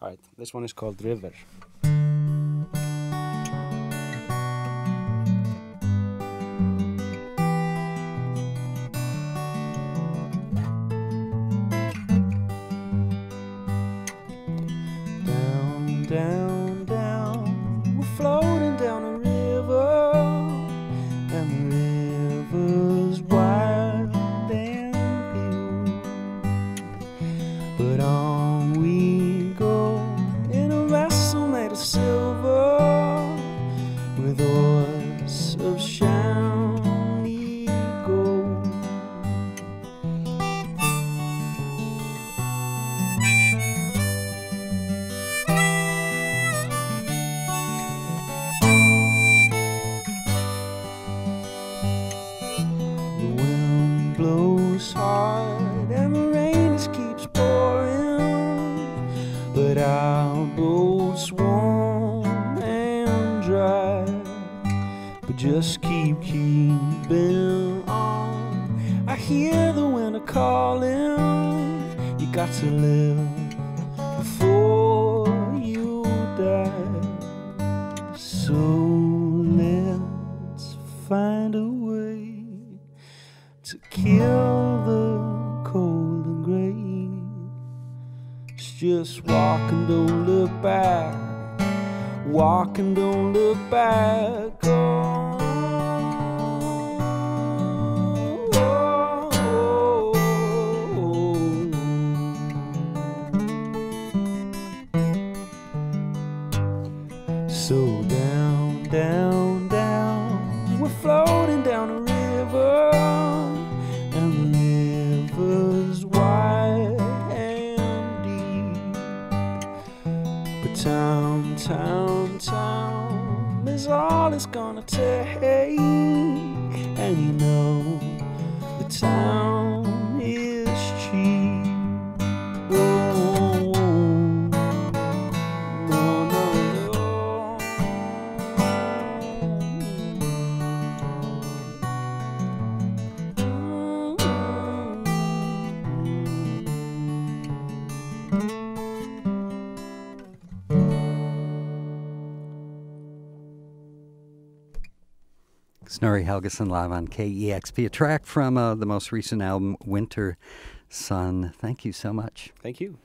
All right, this one is called River. Down, down, down, we're floating down a river, and the river's. But on Our boat's warm and dry. But just keep keeping on. I hear the winter calling. You got to live before you die. So let's find a way just walk and don't look back. Walk and don't look back. Oh, oh, oh. So down, down, down, we're floating down the a town, town, town is all it's gonna take, and you know Snorri Helgason live on KEXP, a track from uh, the most recent album, Winter Sun. Thank you so much. Thank you.